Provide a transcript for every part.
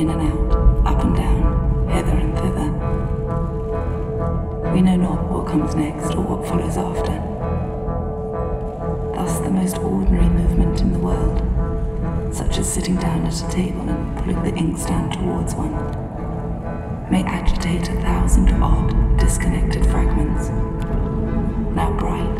in and out, up and down, hither and thither. We know not what comes next or what follows after. Thus, the most ordinary movement in the world, such as sitting down at a table and pulling the inkstand towards one, may agitate a thousand odd, disconnected fragments, now bright,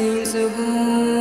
So of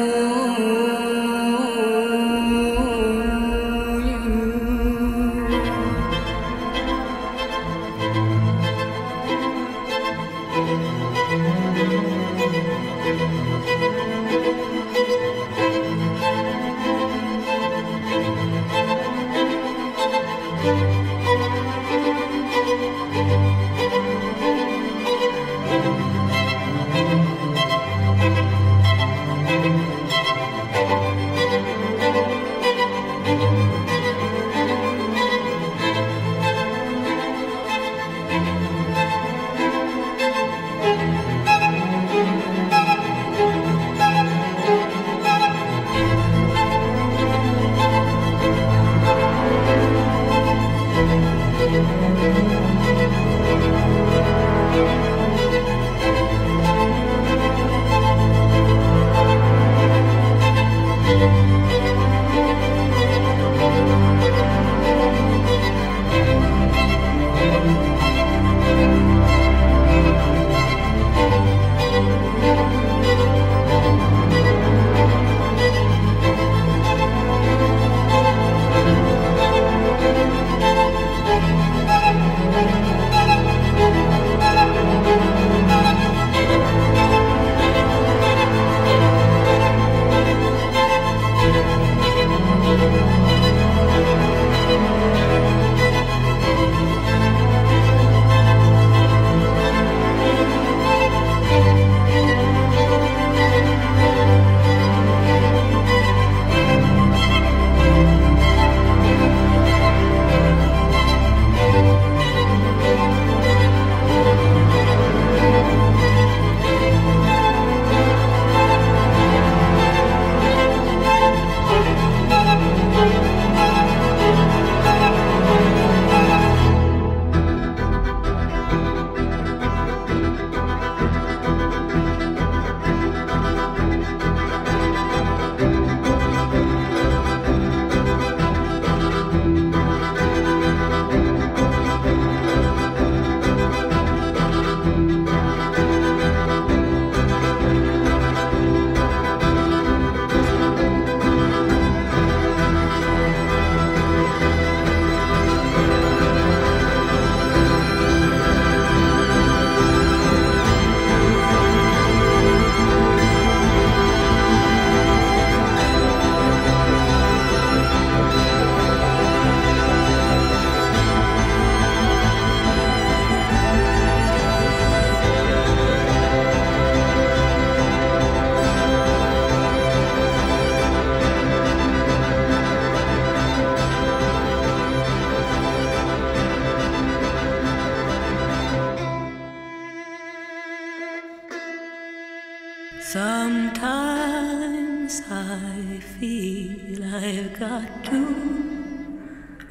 Sometimes I feel I've got to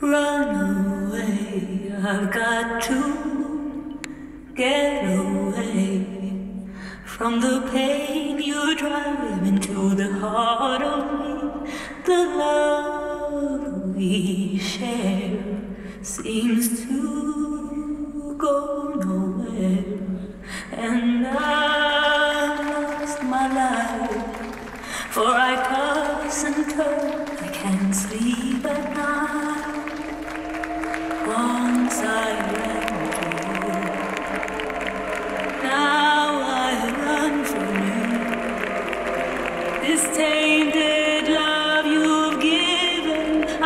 run away. I've got to get away from the pain you drive into the heart of me. The love we share seems to go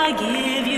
I give you.